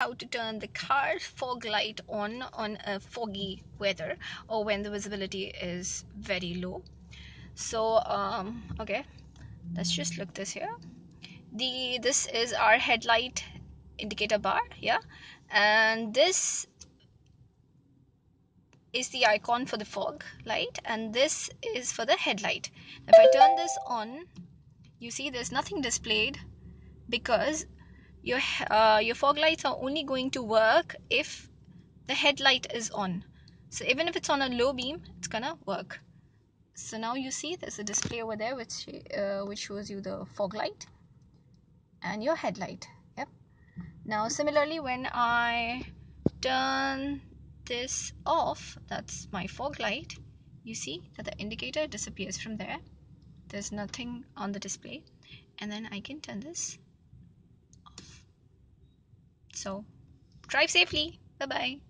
how to turn the car fog light on on a foggy weather or when the visibility is very low. So um okay let's just look this here. The this is our headlight indicator bar yeah? And this is the icon for the fog light and this is for the headlight. If i turn this on you see there's nothing displayed because your uh, your fog lights are only going to work if the headlight is on. So even if it's on a low beam it's gonna work. So now you see there's a display over there which uh, which shows you the fog light and your headlight. Yep. Now similarly when I turn this off that's my fog light you see that the indicator disappears from there. There's nothing on the display. And then I can turn this so drive safely. Bye bye